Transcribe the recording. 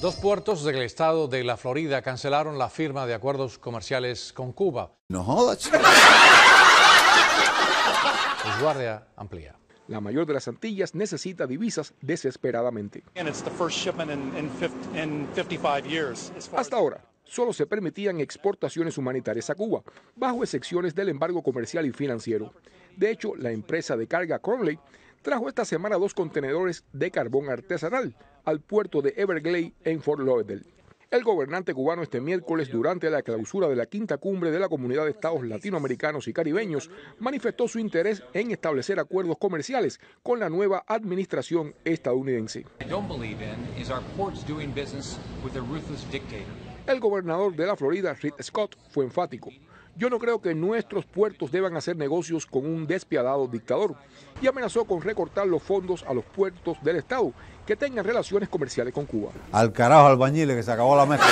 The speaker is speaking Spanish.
Dos puertos del estado de la Florida cancelaron la firma de acuerdos comerciales con Cuba. No jodas. Guardia amplía. La mayor de las Antillas necesita divisas desesperadamente. Hasta ahora, solo se permitían exportaciones humanitarias a Cuba, bajo excepciones del embargo comercial y financiero. De hecho, la empresa de carga Cronley trajo esta semana dos contenedores de carbón artesanal al puerto de Everglade en Fort Lauderdale. El gobernante cubano este miércoles, durante la clausura de la quinta cumbre de la Comunidad de Estados Latinoamericanos y Caribeños, manifestó su interés en establecer acuerdos comerciales con la nueva administración estadounidense. El gobernador de la Florida, Rick Scott, fue enfático. Yo no creo que nuestros puertos deban hacer negocios con un despiadado dictador y amenazó con recortar los fondos a los puertos del Estado que tengan relaciones comerciales con Cuba. Al carajo albañiles que se acabó la mezcla.